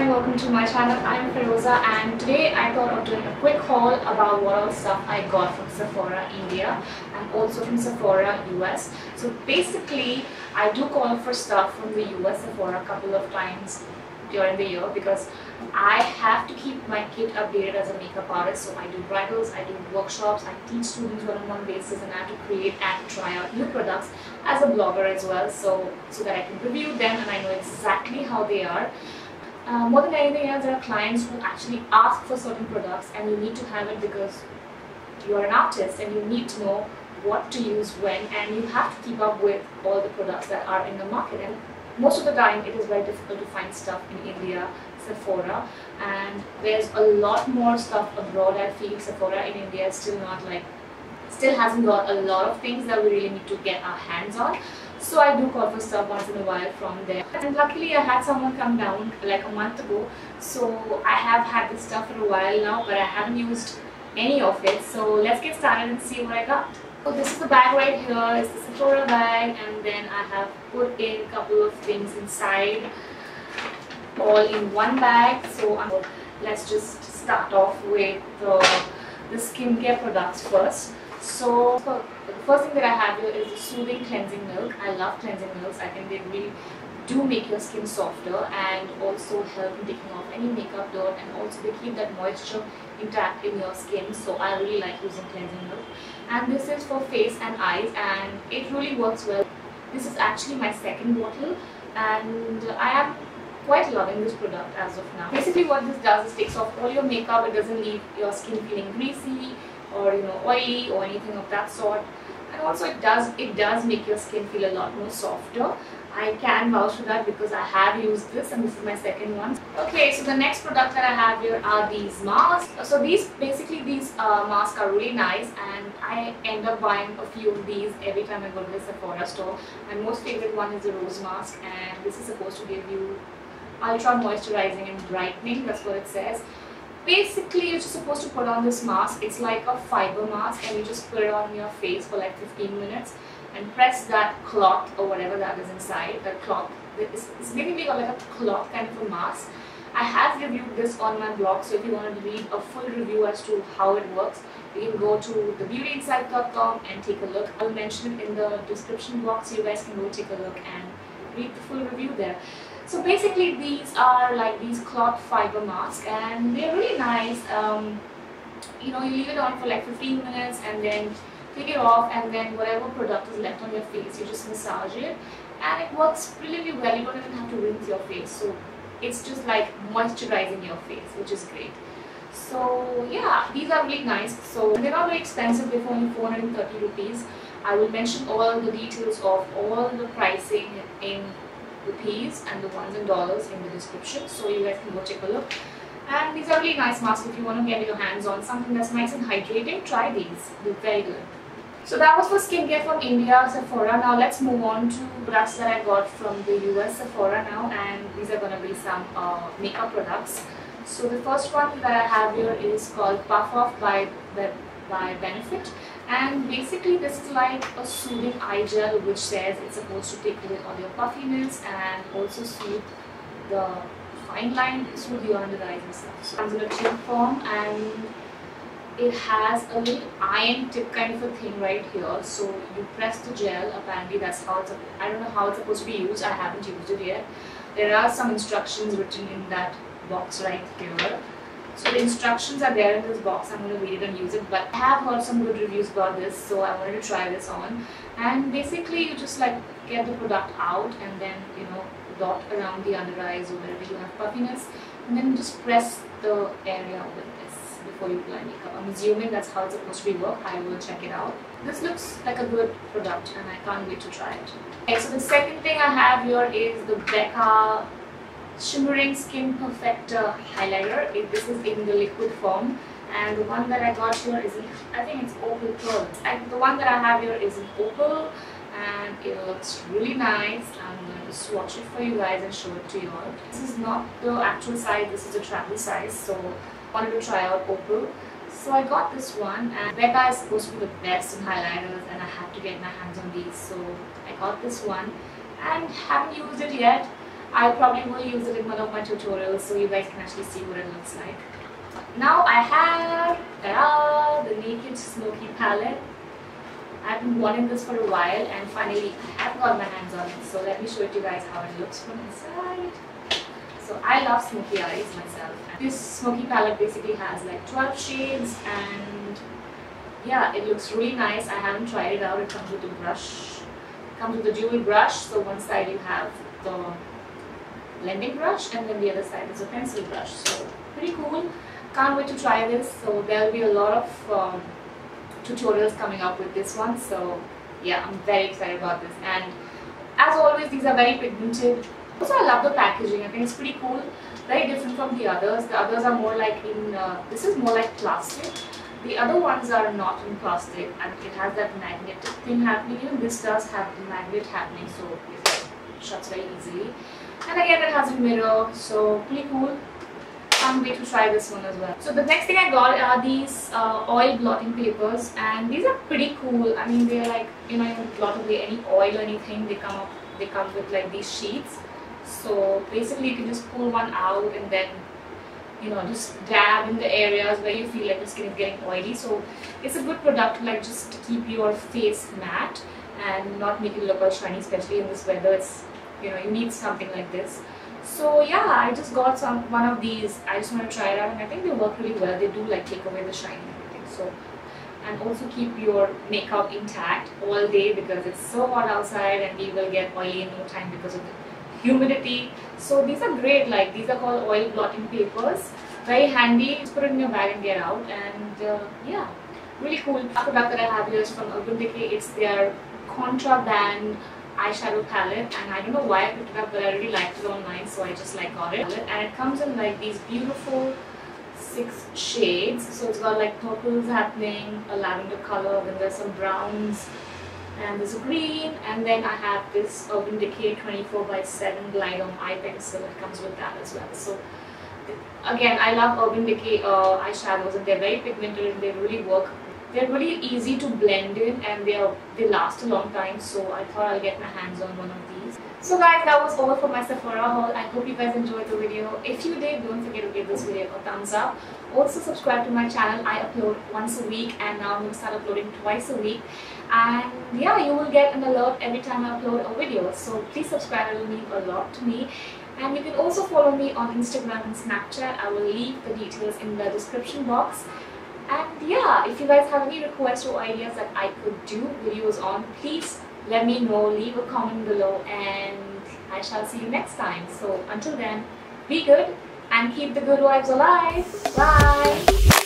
and welcome to my channel. I'm Feroza and today I thought of doing a quick haul about what all stuff I got from Sephora India and also from Sephora US. So basically I do call for stuff from the US Sephora a couple of times during the year because I have to keep my kit updated as a makeup artist. So I do bridals, I do workshops, I teach students one-on-one basis and I have to create and try out new products as a blogger as well so, so that I can review them and I know exactly how they are. Uh, more than anything else, there are clients who actually ask for certain products and you need to have it because you're an artist and you need to know what to use when and you have to keep up with all the products that are in the market. And most of the time it is very difficult to find stuff in India, Sephora. And there's a lot more stuff abroad I feel Sephora in India is still not like still hasn't got a lot of things that we really need to get our hands on so I do call for stuff once in a while from there. And luckily I had someone come down like a month ago. So I have had this stuff for a while now but I haven't used any of it. So let's get started and see what I got. So this is the bag right here. It's the Sephora bag and then I have put in a couple of things inside all in one bag. So I'm, let's just start off with the, the skincare products first. So, first thing that I have here is the Soothing Cleansing Milk. I love cleansing milks. I think they really do make your skin softer and also help in taking off any makeup dirt and also they keep that moisture intact in your skin. So I really like using cleansing milk. And this is for face and eyes and it really works well. This is actually my second bottle and I am quite loving this product as of now. Basically what this does is takes off all your makeup. It doesn't leave your skin feeling greasy or you know oily or anything of that sort also it does it does make your skin feel a lot more softer I can vouch for that because I have used this and this is my second one. Okay, so the next product that I have here are these masks. So these, basically these uh, masks are really nice and I end up buying a few of these every time I go to the Sephora store. My most favorite one is the rose mask and this is supposed to give you ultra moisturizing and brightening, that's what it says basically you're just supposed to put on this mask. It's like a fiber mask and you just put it on your face for like 15 minutes and press that cloth or whatever that is inside that cloth. It's, it's basically like a cloth kind of a mask. I have reviewed this on my blog so if you want to read a full review as to how it works you can go to thebeautyinsight.com and take a look. I'll mention it in the description box so you guys can go take a look and read the full review there so basically these are like these cloth fiber masks and they're really nice. Um, you know, you leave it on for like 15 minutes and then take it off and then whatever product is left on your face, you just massage it and it works really well. You don't even have to rinse your face. So it's just like moisturizing your face, which is great. So yeah, these are really nice. So they're not very expensive, they're only 430 rupees. I will mention all the details of all the pricing in rupees and the ones in dollars in the description so you guys can go take a look. And these are really nice masks if you want to get your hands on something that's nice and hydrating try these. They're very good. So that was for skincare from India Sephora. Now let's move on to products that I got from the US Sephora now and these are going to be some uh, makeup products. So the first one that I have here is called Puff Off by, by Benefit and basically this is like a soothing eye gel which says it's supposed to take away all your puffiness and also soothe the fine line, soothe your under eyes and stuff. So comes in a tube form and it has a little iron tip kind of a thing right here. So you press the gel apparently that's how it's I don't know how it's supposed to be used I haven't used it yet. There are some instructions written in that box right here so the instructions are there in this box. I'm going to read it and use it. But I have heard some good reviews about this, so I wanted to try this on. And basically, you just like get the product out and then you know dot around the under eyes or wherever you have puffiness, and then just press the area with this before you apply makeup. I'm assuming that's how it's supposed to be work. I will check it out. This looks like a good product, and I can't wait to try it. Okay, so the second thing I have here is the Becca Shimmering Skin Perfector highlighter. this is in the liquid form and the one that I got here is in, I think it's opal pearl. And the one that I have here is in opal and it looks really nice. I'm going to swatch it for you guys and show it to you all. This is not the actual size, this is a travel size so wanted to try out opal. So I got this one and Becca is supposed to be the best in highlighters and I had to get my hands on these so I got this one and haven't used it yet I probably will use it in one of my tutorials so you guys can actually see what it looks like. Now I have the Naked Smoky palette. I've been wanting this for a while and finally I have got my hands on it. So let me show it you guys how it looks from inside. So I love smoky eyes myself. This smoky palette basically has like 12 shades and yeah, it looks really nice. I haven't tried it out. It comes with a brush. It comes with a dual brush. So one side you have the blending brush and then the other side is a pencil brush. So pretty cool. Can't wait to try this. So there'll be a lot of um, tutorials coming up with this one. So yeah, I'm very excited about this. And as always, these are very pigmented. Also, I love the packaging. I think it's pretty cool. Very different from the others. The others are more like in, uh, this is more like plastic. The other ones are not in plastic and it has that magnetic thing happening. Even this does have the magnet happening so shuts very easily. And again it has a mirror so pretty cool. Can't wait to try this one as well. So the next thing I got are these uh, oil blotting papers and these are pretty cool. I mean they're like, you know, you blot away any oil or anything. They come up, they come with like these sheets. So basically you can just pull one out and then you know just dab in the areas where you feel like your skin is getting oily so it's a good product like just to keep your face matte and not make it look all shiny especially in this weather it's you know you need something like this. So yeah I just got some one of these. I just want to try it out and I think they work really well. They do like take away the shine and everything so. And also keep your makeup intact all day because it's so hot outside and we will get oily in no time because of the humidity. So these are great like these are called oil blotting papers. Very handy just put it in your bag and get out. And uh, yeah really cool. Product that I have here is from Urban Decay it's their contraband eyeshadow palette and I don't know why I picked it up but I really liked it online so I just like got it. And it comes in like these beautiful six shades. So it's got like purples happening a lavender color then there's some browns and there's a green and then I have this Urban Decay 24 by 7 Glide on eye pencil it comes with that as well. So again I love Urban Decay uh, eyeshadows and they're very pigmented and they really work they're really easy to blend in and they are they last a long time so I thought I'll get my hands on one of these. So guys that was all for my Sephora haul. I hope you guys enjoyed the video. If you did don't forget to give this video a thumbs up. Also subscribe to my channel. I upload once a week and now I'm going to start uploading twice a week. And yeah you will get an alert every time I upload a video. So please subscribe it will mean a lot to me. And you can also follow me on Instagram and Snapchat. I will leave the details in the description box and yeah if you guys have any requests or ideas that I could do videos on please let me know. Leave a comment below and I shall see you next time. So until then be good and keep the good vibes alive. Bye